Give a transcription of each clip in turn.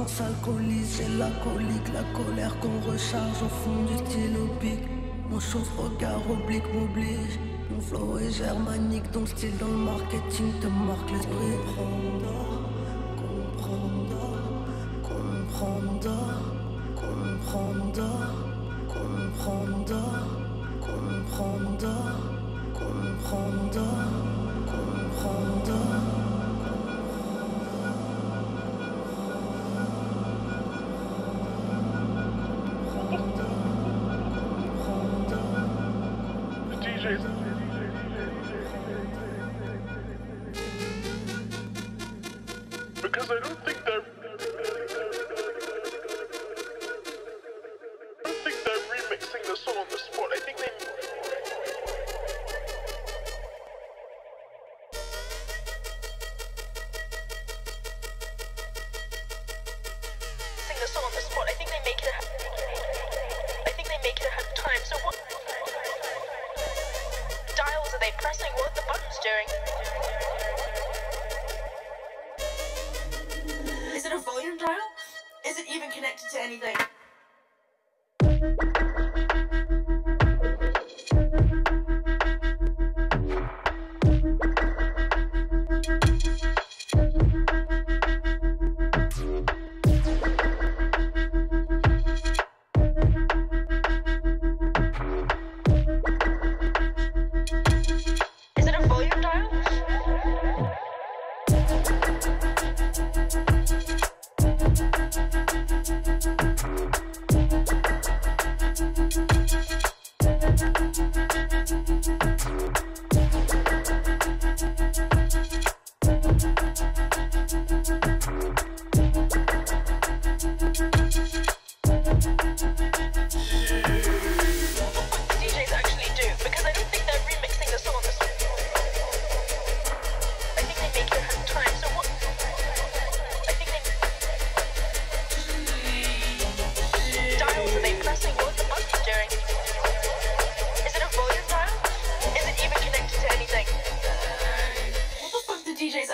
qu'on s'alcoolise, c'est l'alcoolique, la colère qu'on recharge au fond du tylopique. Mon chauffe regard oblique m'oblige. Mon flow est germanique, donc style dans le marketing te marque l'esprit. Comprendre, comprendre, comprendre, comprendre, comprendre.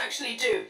Actually do?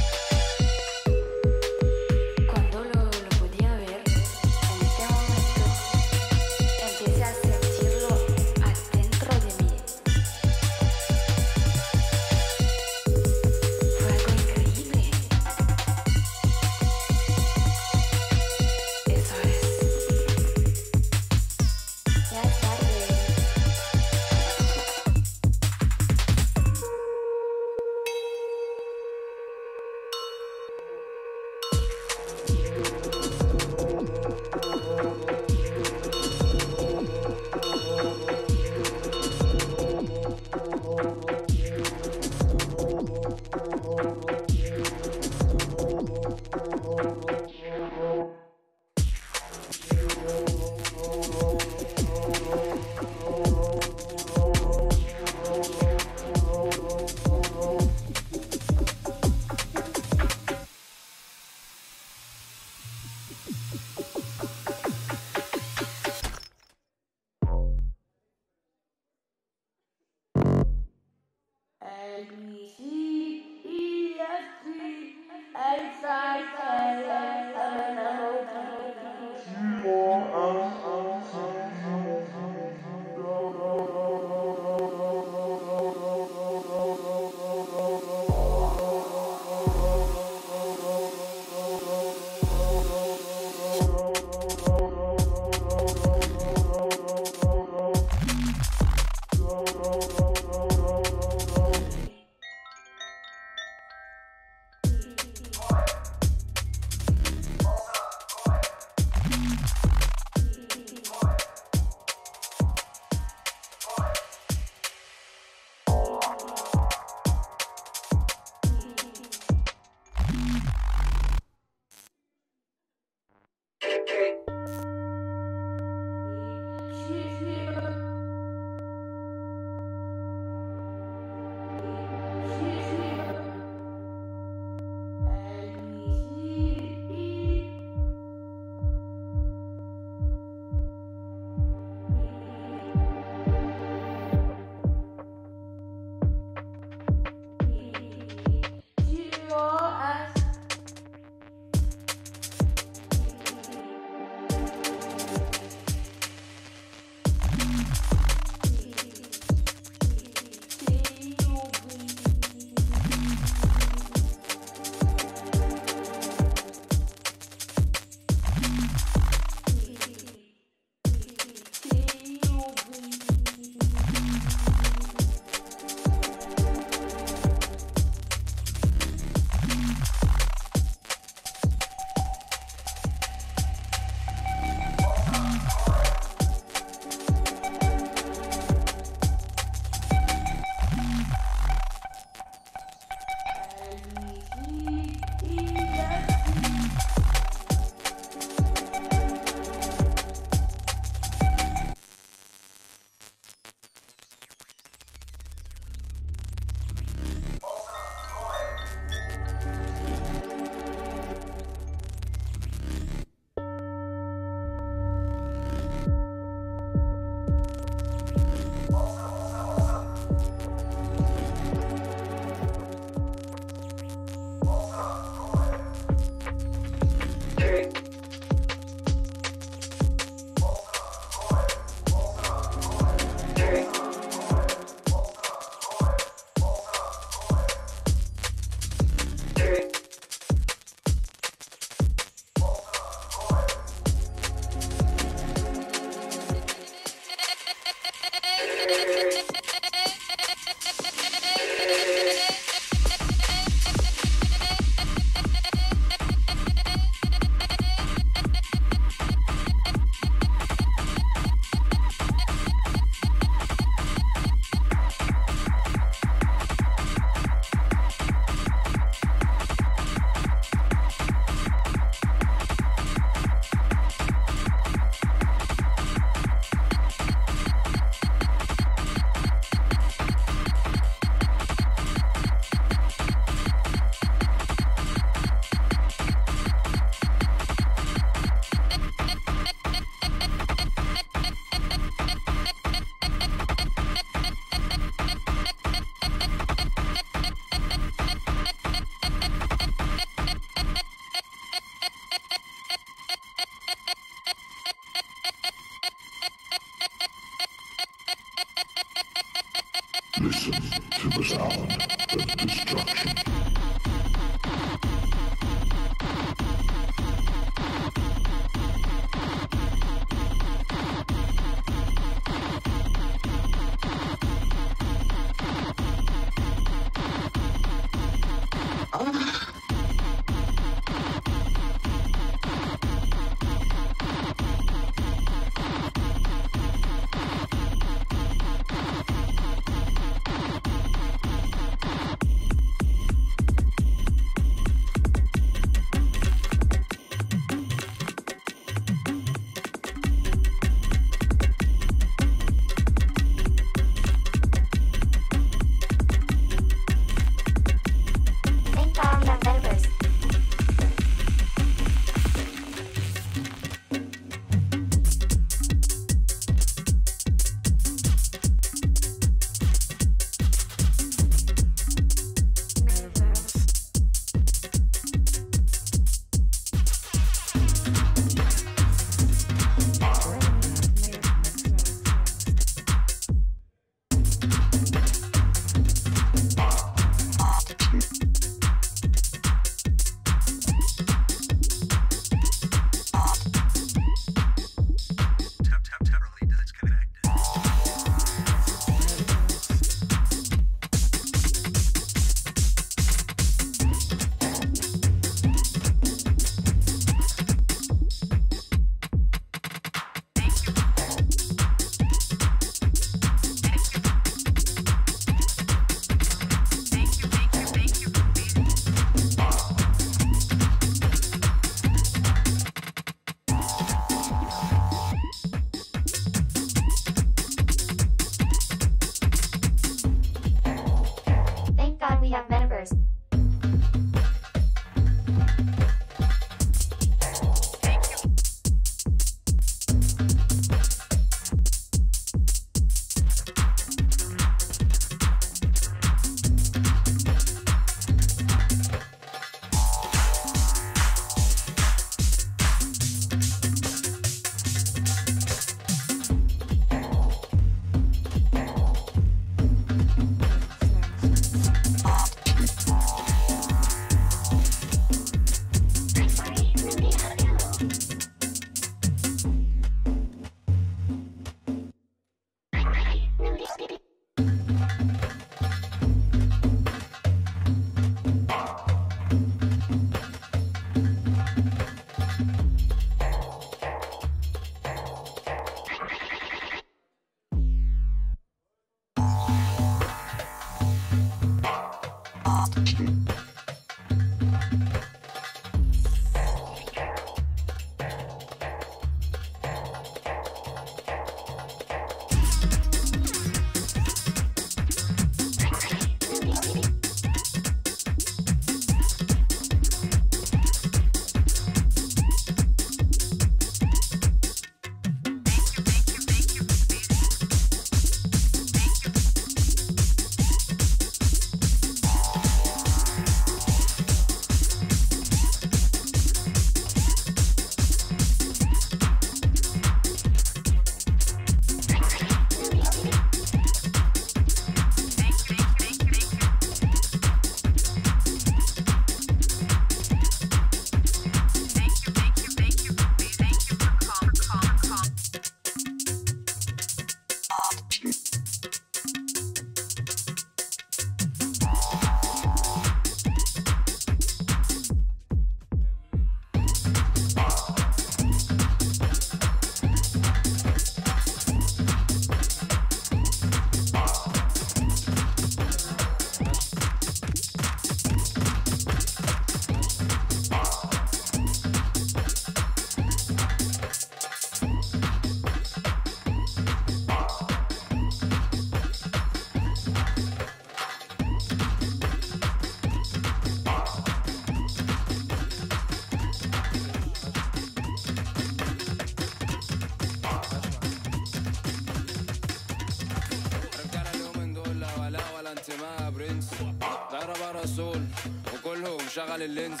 شغل اللينس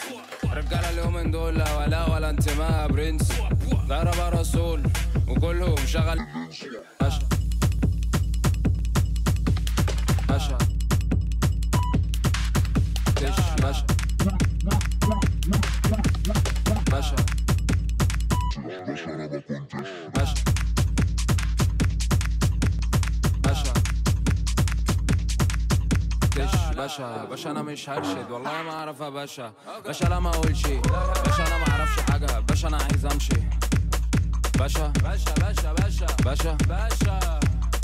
رجالة اليومين دول لا ولاء ولا انتماء برنس ضرب رسول وكلهم شغل تش باشا باشا أنا مش هرشد والله ما اعرف يا باشا. باشا لا ما اقولش. باشا أنا ما أعرفش حاجة. باشا أنا عايز امشي. باشا. باشا. باشا. باشا باشا باشا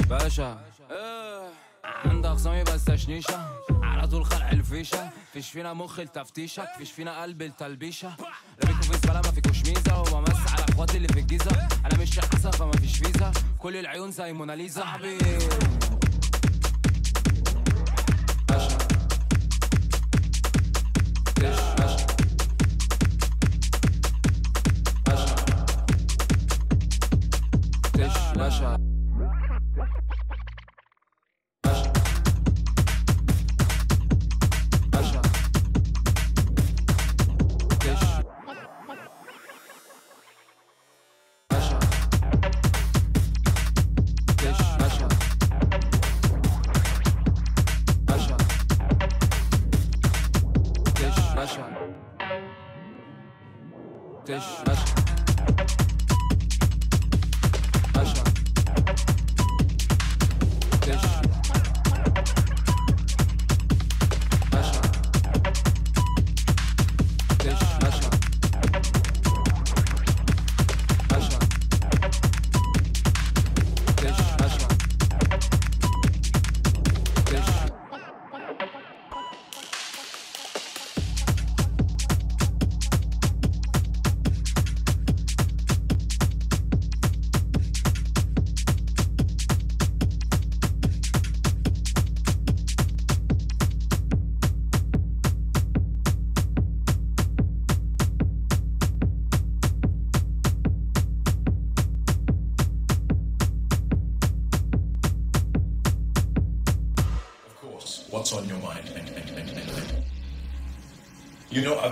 باشا إيه. عند اخصامي بس تشنيشة. على طول خلع الفيشة. فيش فينا مخ لتفتيشك فيش فينا قلب التلبيشة. رميكوا في زباله ما فيكوش ميزة. وبمس على اخواتي اللي في الجيزة. أنا مش حسن فما فيش فيزا. كل العيون زي موناليزا. حبيبي. Russia.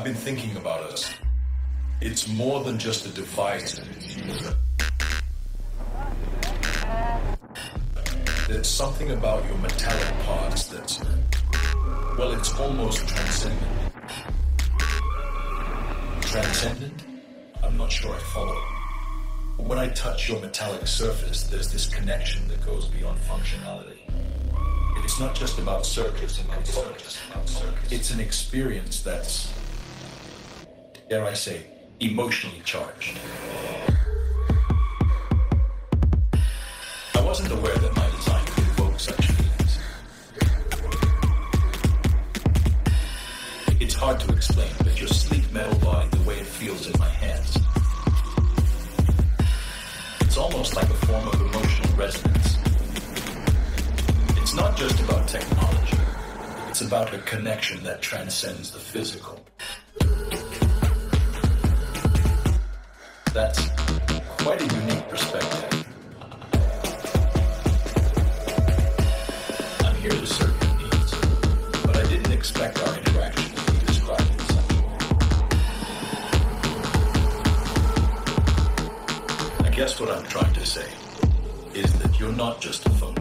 Been thinking about us. It's more than just a device. There's something about your metallic parts that's, well, it's almost transcendent. Transcendent? I'm not sure I follow. When I touch your metallic surface, there's this connection that goes beyond functionality. It's not just about circuits and components. It's an experience that's, dare I say, emotionally charged. I wasn't aware that my design could evoke such feelings. It's hard to explain, but your sleek metal body, the way it feels in my hands, it's almost like a form of emotional resonance. It's not just about technology. It's about a connection that transcends the physical. That's quite a unique perspective. I'm here to serve your needs, but I didn't expect our interaction to be described in such. I guess what I'm trying to say is that you're not just a phone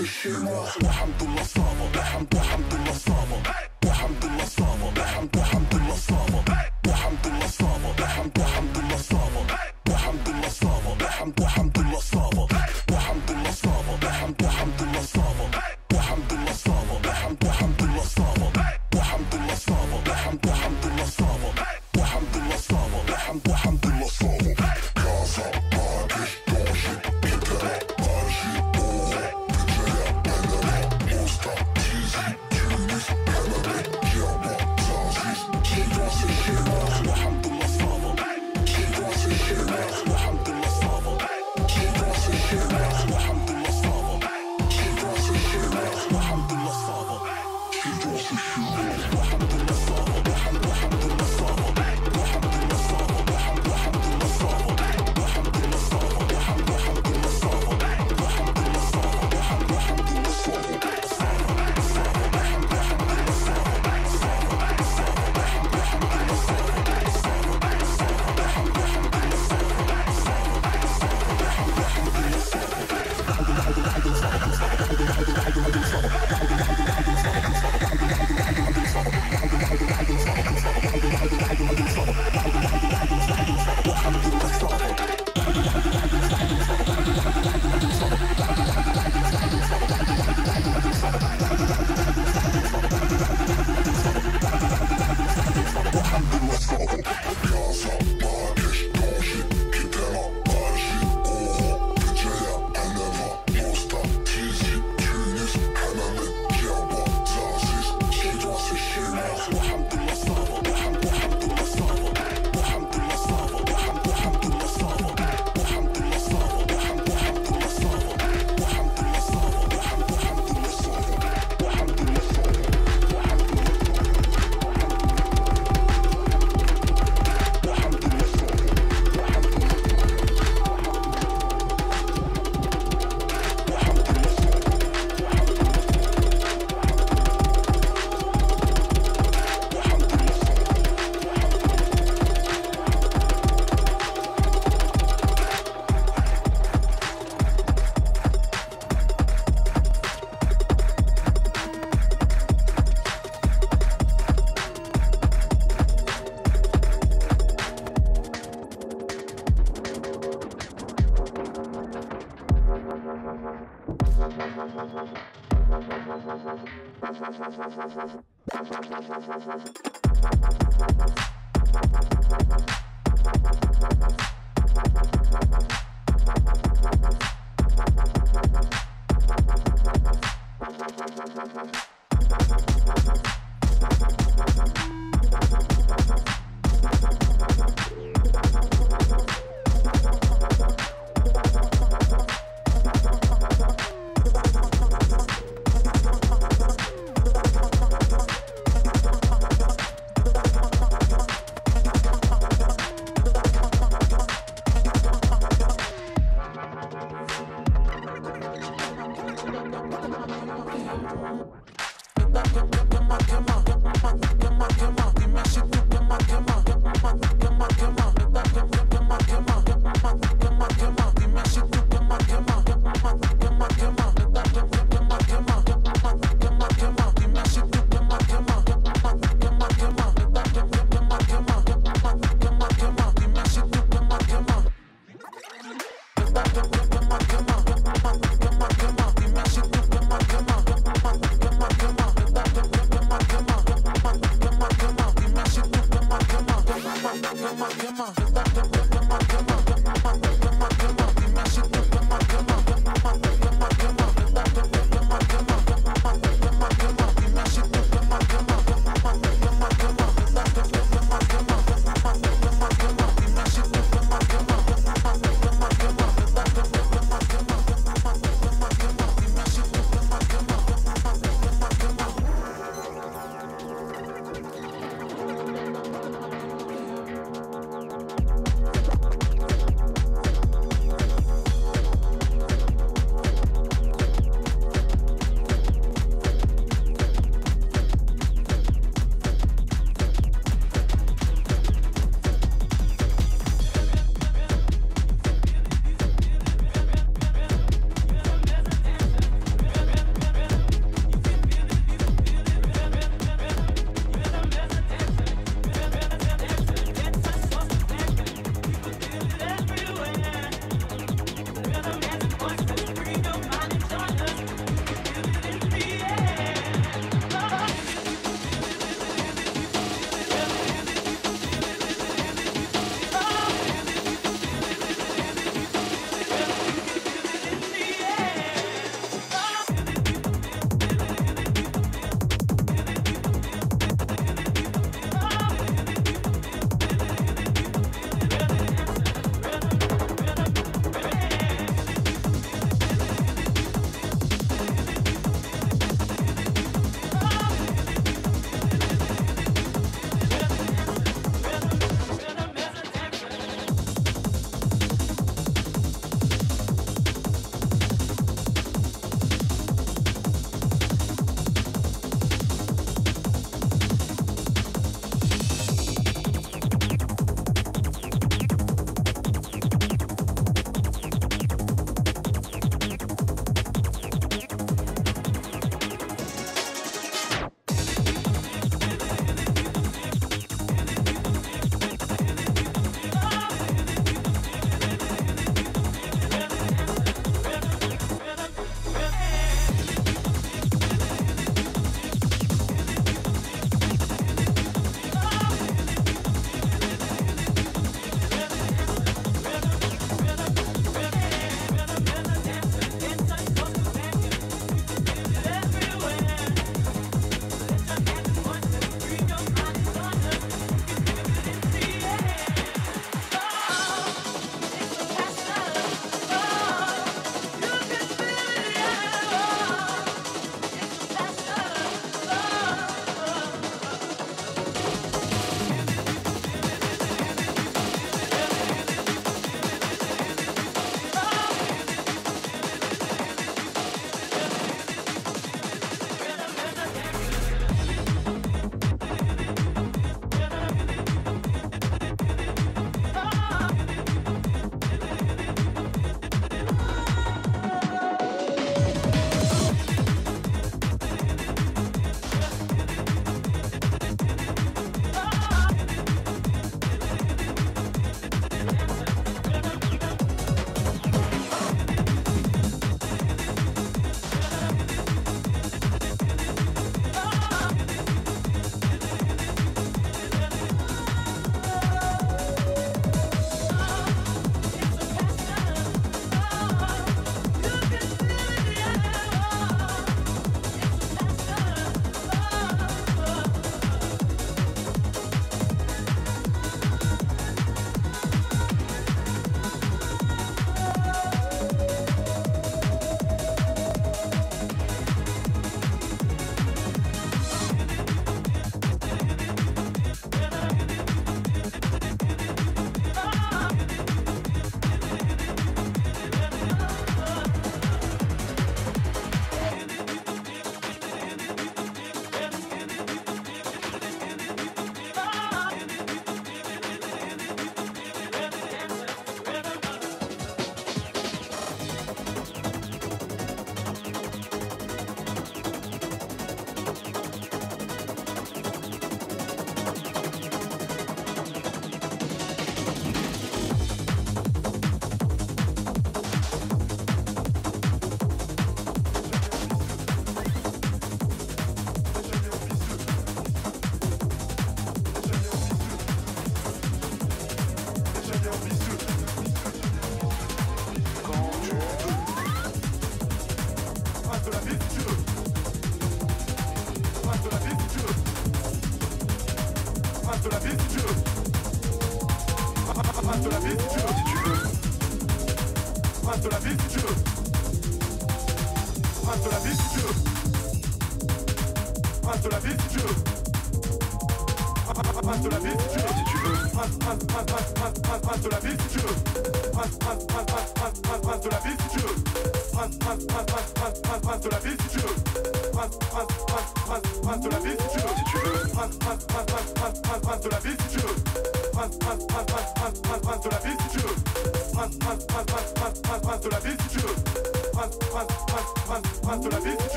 Alhamdulillah,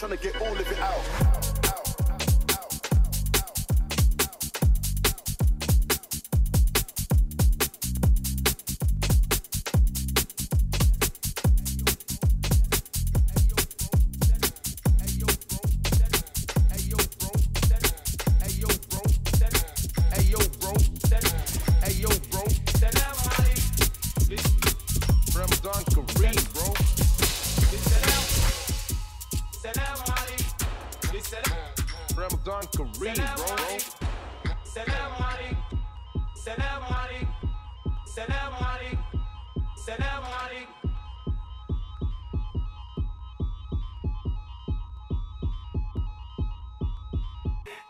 trying to get Kareem, bro. Salam alaikum. Salam alaikum. Salam alaikum. Salam alaikum.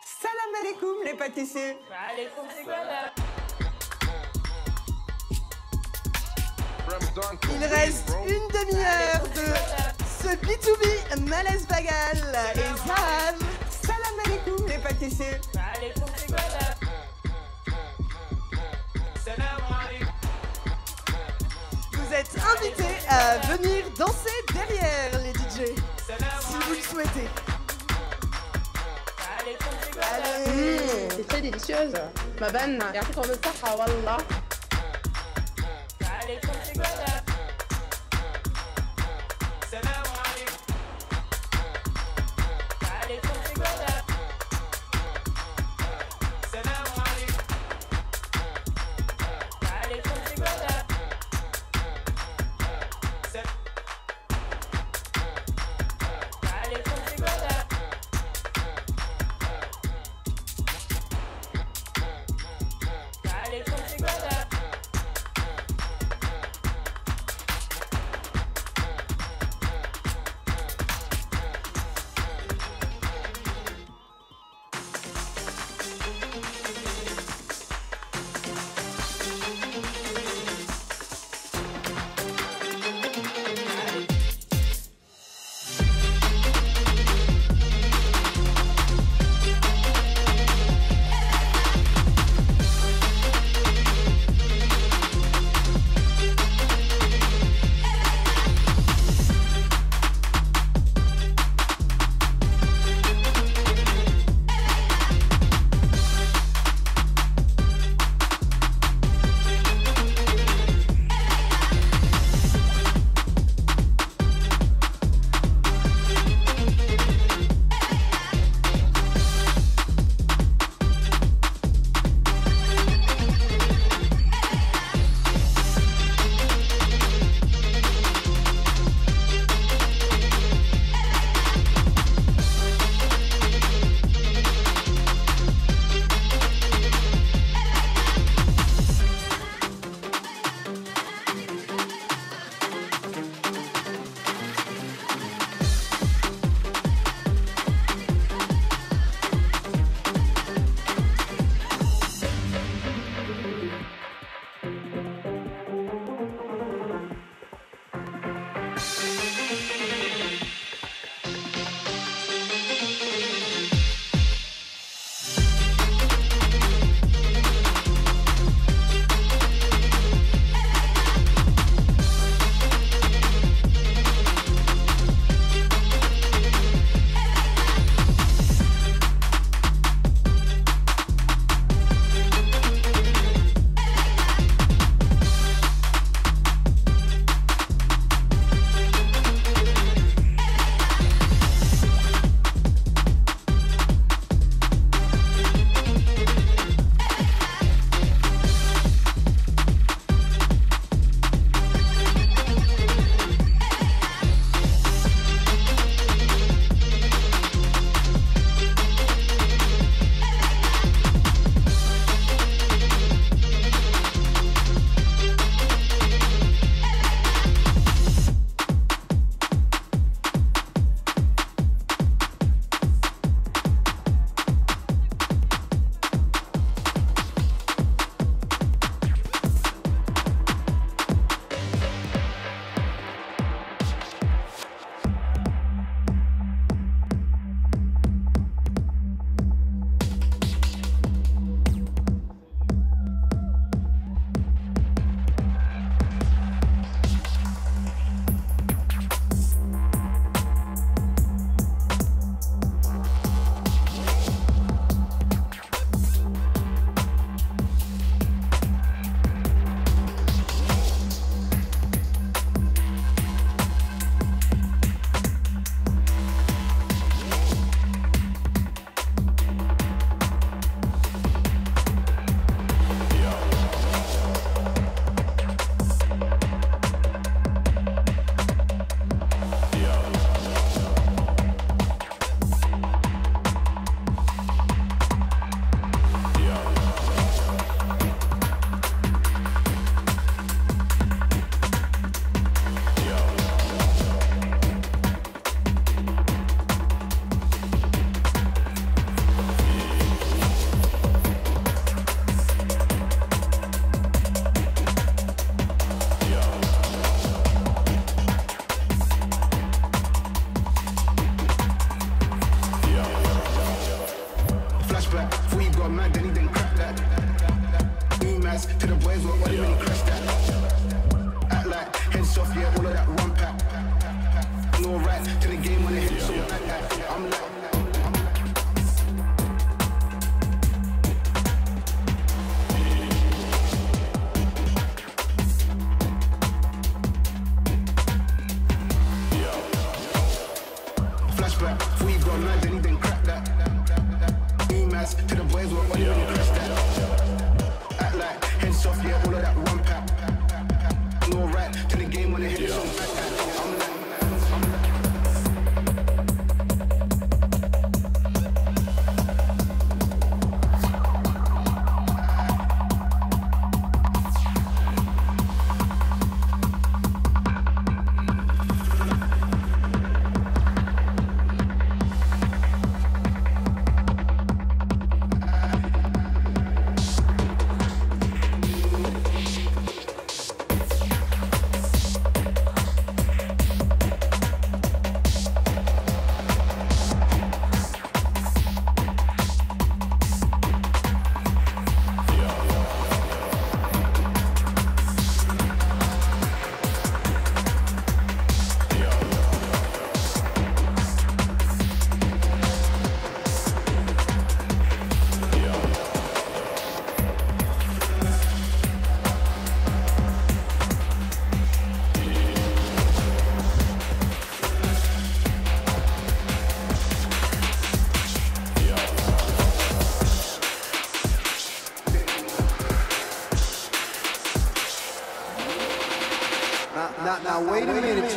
Salam alaikum les pâtissiers. Alaikum salam. Il reste une demi-heure de ce B2B malaise bagal et Zahab coucou T'es Allez, Vous êtes invités à venir danser derrière les DJ, si vous le souhaitez. Allez, mmh, c'est très délicieuse. Ma banne, يعطيكم الصحة والله.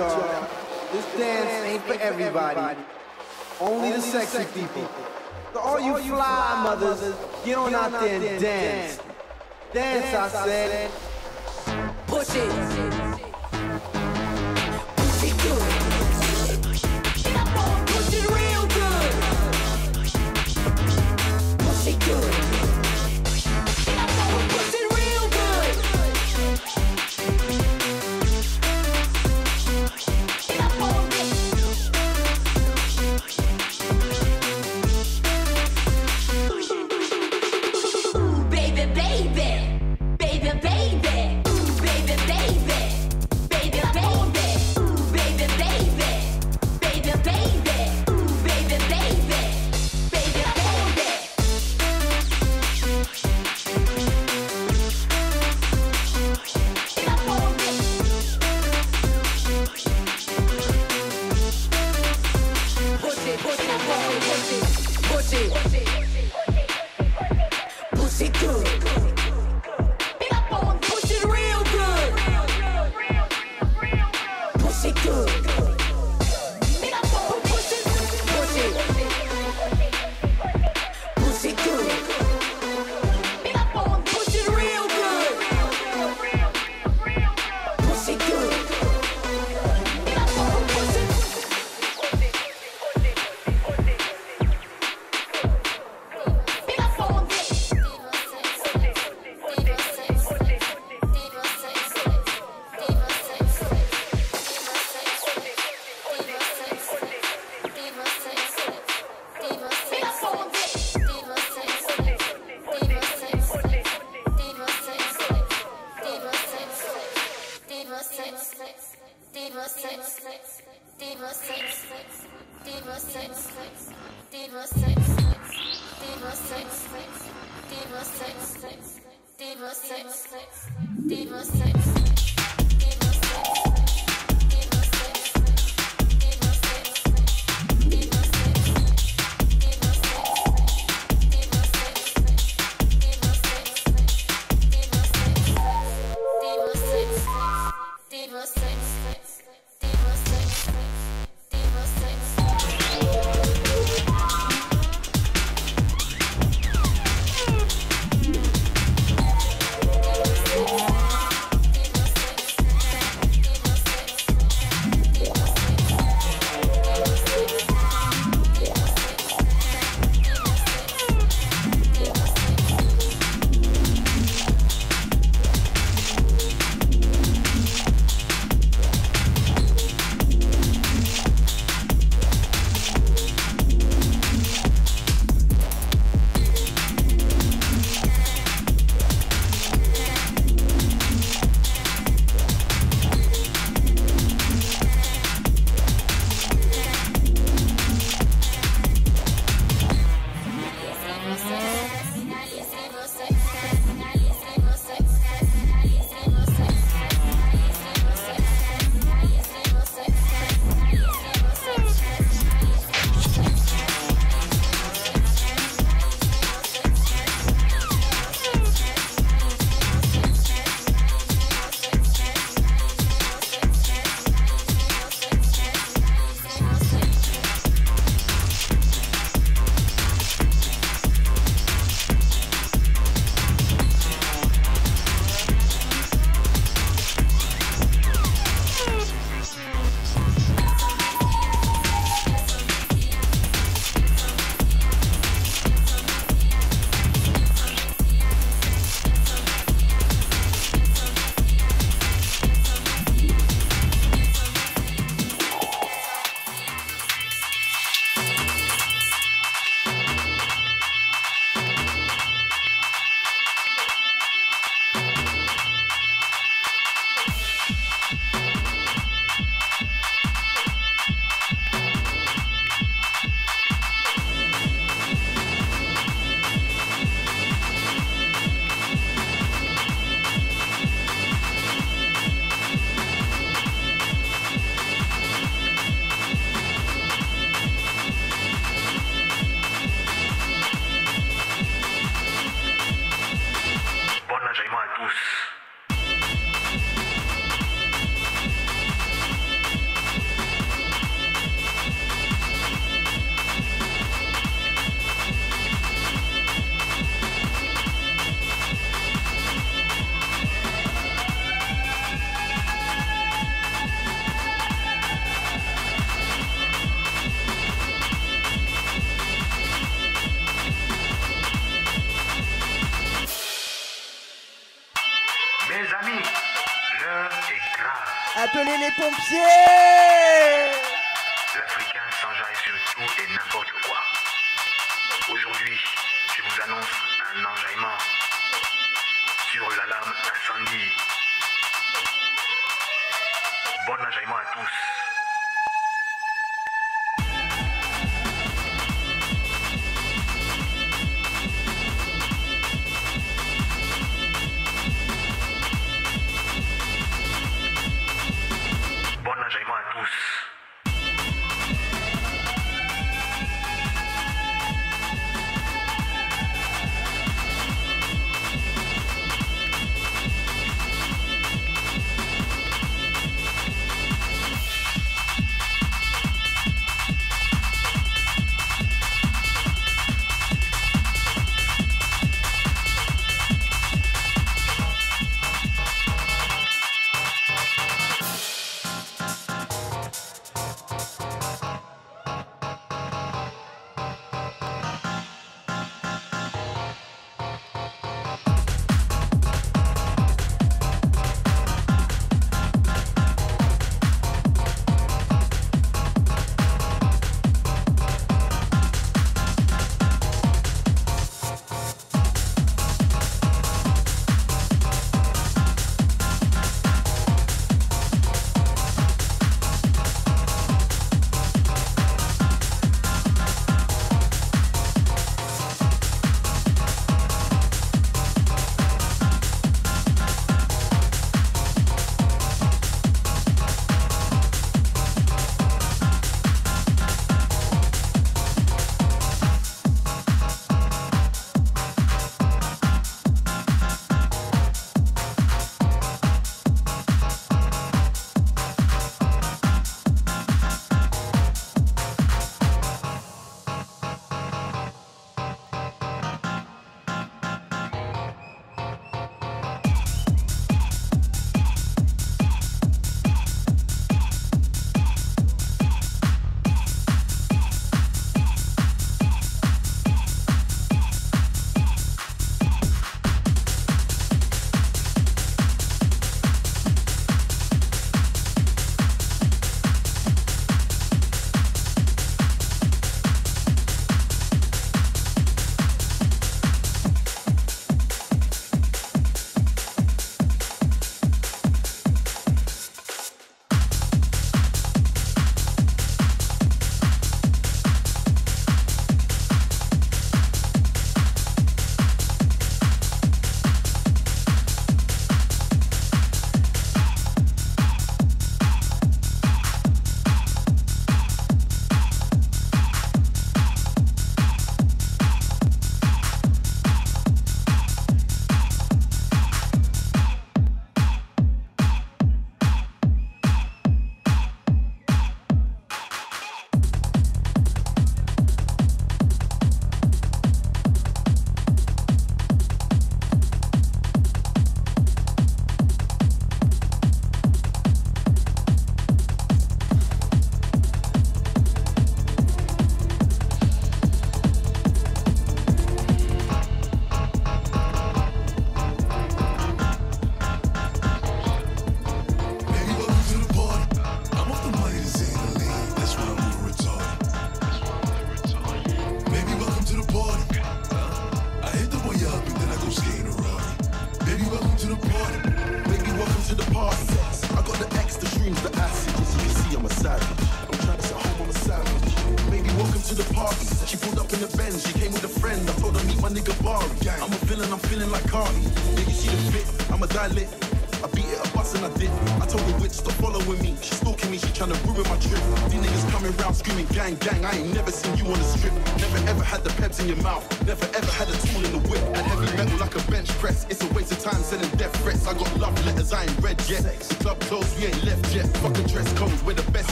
y'all. This, this dance ain't for everybody. Only, the sexy, people. So all, you, fly you mothers, get on out there and dance. Dance, dance, dance I said. Push it.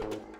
Oh.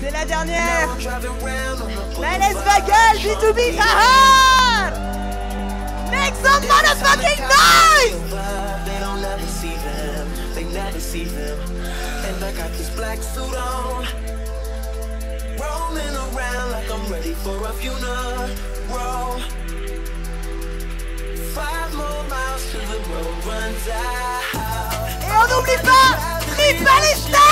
C'est la dernière. Menes B2B Zhar. Make some motherfucking noise. They don't let me see them. They never see them. And I got this black suit on. Around like I'm ready for a funeral. Five more miles the road runs out. On n'oublie pas free Palestine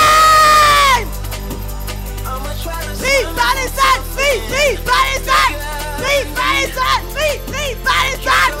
Free Palestine Free, free Palestine Free Palestine Free, free Palestine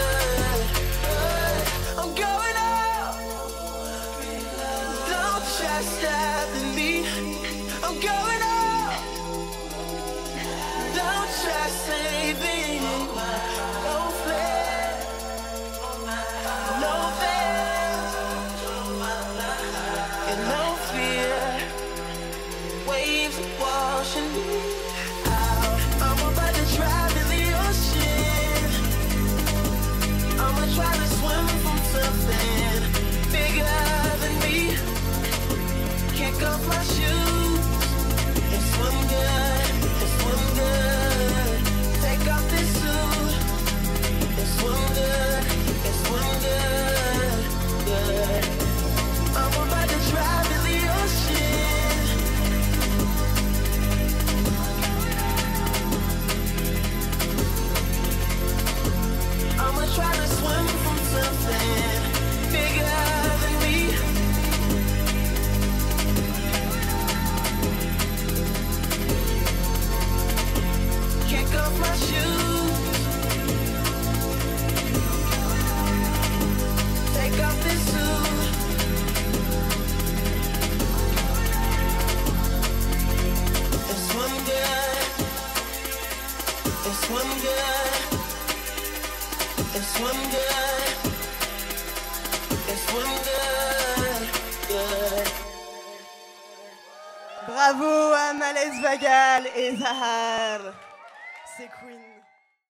غفو وملز فجال إزهار